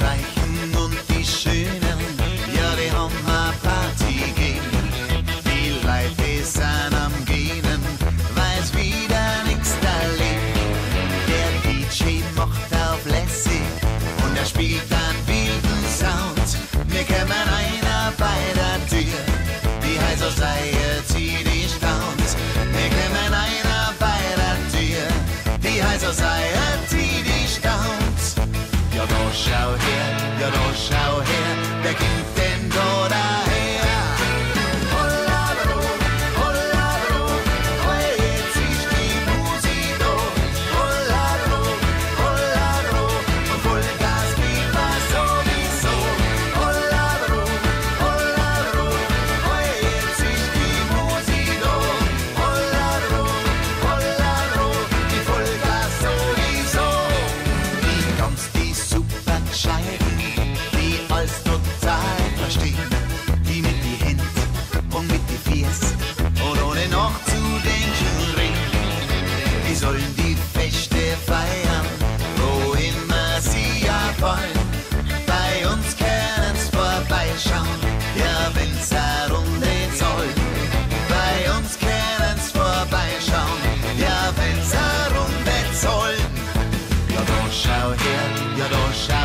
Reichen und die Schönen, ja, die haben eine Party gegeben. Die am Gehen, weil's wieder nix da lebt. Der DJ macht auf lässig und er spielt einen wilden Sound. Wir kämen einer bei der Tür, die heißt aus Society, die staunt. Wir kämen einer bei der Tür, die heißt Society. doors out here, your doors out here, they can thin. stehen, die mit die Hände und mit die Fies und ohne noch zu denken reden. Die sollen die Feste feiern, wo immer sie ja wollen. Bei uns kannen's vorbeischauen, ja wenn's eine Runde soll. Bei uns kannen's vorbeischauen, ja wenn's eine Runde soll. Ja da schau her, ja da schau